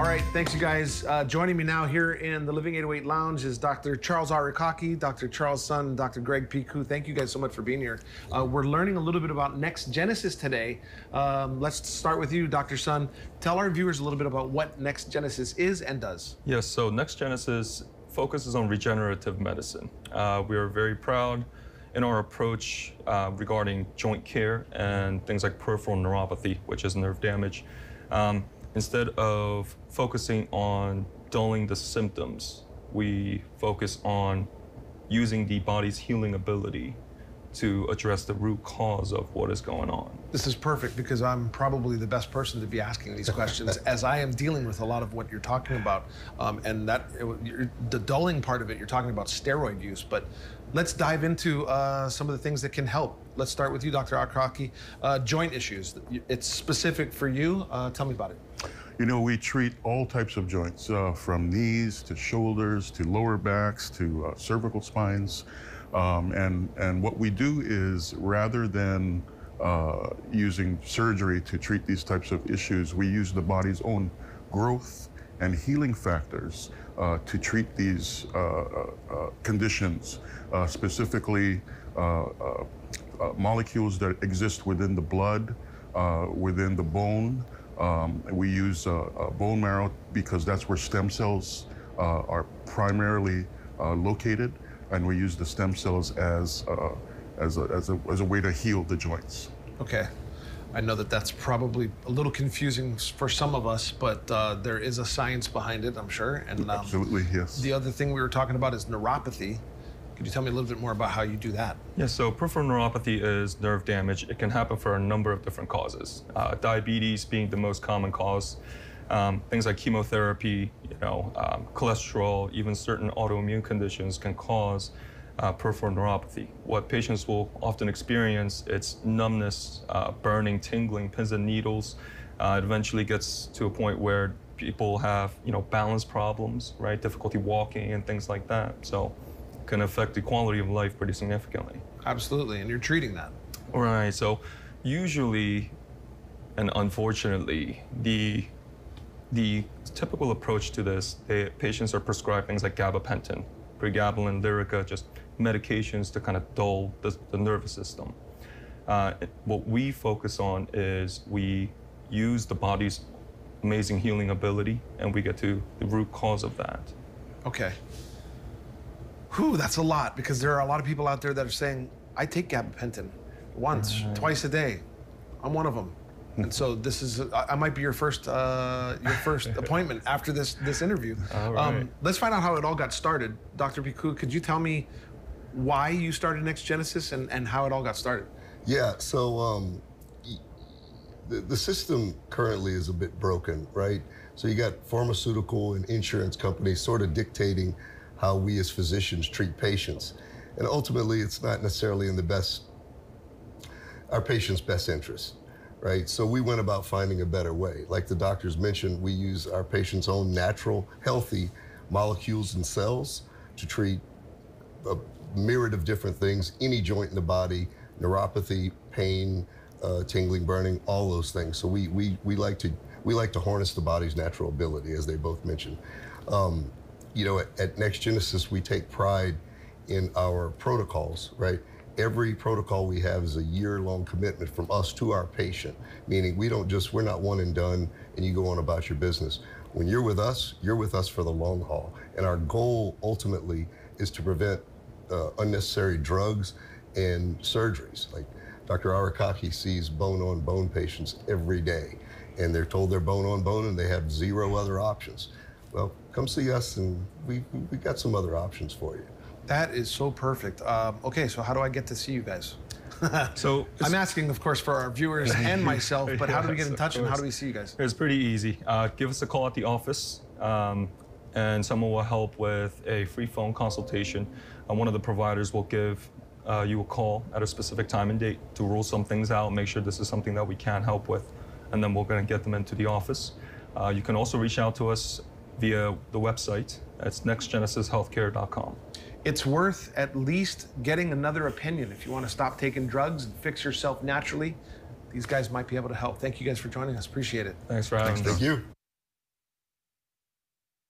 All right, thanks you guys. Uh, joining me now here in the Living 808 Lounge is Dr. Charles Arakaki, Dr. Charles Sun, Dr. Greg Picou. Thank you guys so much for being here. Uh, we're learning a little bit about NexGenEsis today. Um, let's start with you, Dr. Sun. Tell our viewers a little bit about what NexGenEsis is and does. Yes, so NexGenEsis focuses on regenerative medicine. Uh, we are very proud in our approach uh, regarding joint care and things like peripheral neuropathy, which is nerve damage. Um, instead of focusing on dulling the symptoms, we focus on using the body's healing ability to address the root cause of what is going on. This is perfect because I'm probably the best person to be asking these questions as I am dealing with a lot of what you're talking about. Um, and that it, the dulling part of it, you're talking about steroid use, but let's dive into uh, some of the things that can help. Let's start with you, Dr. Arakaki. Uh, joint issues. It's specific for you. Uh, tell me about it. You know, we treat all types of joints, uh, from knees to shoulders to lower backs to uh, cervical spines. Um, and, and what we do is rather than uh, using surgery to treat these types of issues, we use the body's own growth and healing factors uh, to treat these uh, uh, uh conditions, specifically molecules that exist within the blood, within the bone, um, we use uh, uh, bone marrow because that's where stem cells uh, are primarily uh, located, and we use the stem cells as, uh, as, a, as, a, as a way to heal the joints. Okay. I know that that's probably a little confusing for some of us, but uh, there is a science behind it, I'm sure. And um, absolutely, yes. The other thing we were talking about is neuropathy. Could you tell me a little bit more about how you do that? Yeah, so peripheral neuropathy is nerve damage. It can happen for a number of different causes. Uh, diabetes being the most common cause. Um, things like chemotherapy, you know, um, cholesterol, even certain autoimmune conditions can cause uh, peripheral neuropathy. What patients will often experience, it's numbness, uh, burning, tingling, pins and needles. Uh, it eventually gets to a point where people have, you know, balance problems, right? Difficulty walking and things like that. So can affect the quality of life pretty significantly. Absolutely, and you're treating that. All right, so usually and unfortunately, the the typical approach to this, the patients are prescribed things like gabapentin, pregabalin, Lyrica, just medications to kind of dull the, the nervous system. Uh, what we focus on is we use the body's amazing healing ability and we get to the root cause of that. Okay. Whew, that's a lot because there are a lot of people out there that are saying, I take gabapentin once, twice a day. I'm one of them. And so this is, I might be your first, uh, your first appointment after this this interview. All right. Um, let's find out how it all got started. Dr. Picou, could you tell me why you started NexGenEsis and, and how it all got started? Yeah, so um, the, the system currently is a bit broken, right? So you got pharmaceutical and insurance companies sort of dictating how we as physicians treat patients. And ultimately, it's not necessarily in the best, our patient's best interest, right? So we went about finding a better way. Like the doctors mentioned, we use our patient's own natural, healthy molecules and cells to treat a myriad of different things, any joint in the body, neuropathy, pain, uh, tingling, burning, all those things. So we, we, we, like to, we like to harness the body's natural ability, as they both mentioned. Um, you know, at, at NexGenEsis, we take pride in our protocols, right? Every protocol we have is a year-long commitment from us to our patient, meaning we don't just, we're not one and done and you go on about your business. When you're with us, you're with us for the long haul. And our goal ultimately is to prevent uh, unnecessary drugs and surgeries. Like Dr. Arakaki sees bone-on bone patients every day, and they're told they're bone-on bone and they have zero other options. Well, come see us, and we we got some other options for you. That is so perfect. Um, okay, so how do I get to see you guys? so I'm asking, of course, for our viewers and myself, but how do we get in touch and how do we see you guys? It's pretty easy. Uh, give us a call at the office, um, and someone will help with a free phone consultation. Uh, one of the providers will give uh, you a call at a specific time and date to rule some things out, make sure this is something that we can help with, and then we're going to get them into the office. Uh, you can also reach out to us via the website. It's nextgenesishealthcare.com. It's worth at least getting another opinion if you want to stop taking drugs and fix yourself naturally. These guys might be able to help. Thank you guys for joining us. Appreciate it. Thanks for having Thanks, us. Thank you.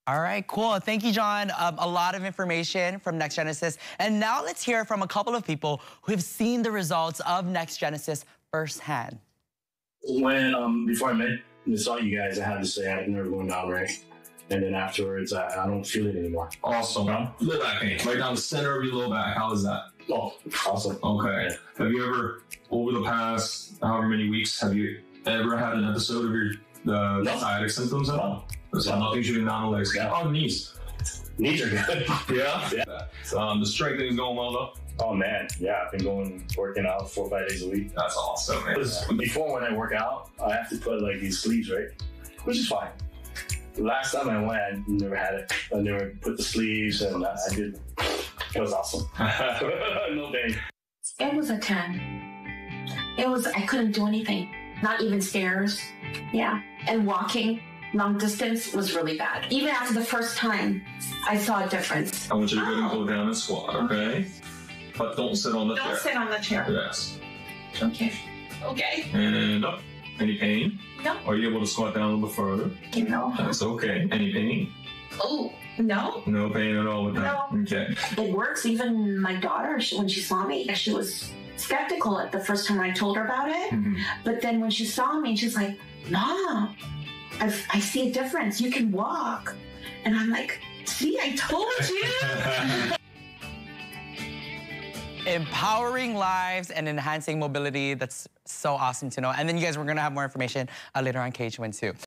All right, cool. Thank you, John. Um, a lot of information from NexGenEsis. And now let's hear from a couple of people who have seen the results of NexGenEsis firsthand. When um before I met and saw you guys, I had to say I had nerve going down right, and then afterwards I, I don't feel it anymore. Awesome. Low back pain. Right down the center of your low back. How is that? Oh, awesome. Okay. Have you ever, over the past however many weeks, have you ever had an episode of your uh, No. sciatic symptoms at all? So No. nothing shooting down the legs. No. Oh, knees. Knees are good. Yeah. Yeah. Um, the strengthening is going well though. Oh man, yeah, I've been going working out four or five days a week. That's awesome, man. Because Before when I work out, I have to put like these sleeves, right? Which is fine. The last time I went, I never had it. I never put the sleeves, and I, I did. It was awesome. no pain. It was a 10. It was, I couldn't do anything, not even stairs. Yeah. And walking long distance was really bad. Even after the first time, I saw a difference. I want you to go and Oh. go down and squat, okay? But don't sit on the chair. Don't sit on the chair. Yes. Okay. Okay. And up. Any pain? No. Are you able to squat down a little bit further? You know. That's okay. Any pain? Oh, no. No pain at all with that. No. Okay. It works. Even my daughter, she, when she saw me, she was skeptical at the first time I told her about it. Mhm. But then when she saw me, she's like, Mom, I, I see a difference. You can walk. And I'm like, See, I told you. Empowering lives and enhancing mobility. That's so awesome to know. And then you guys, we're going to have more information uh, later on KHON2.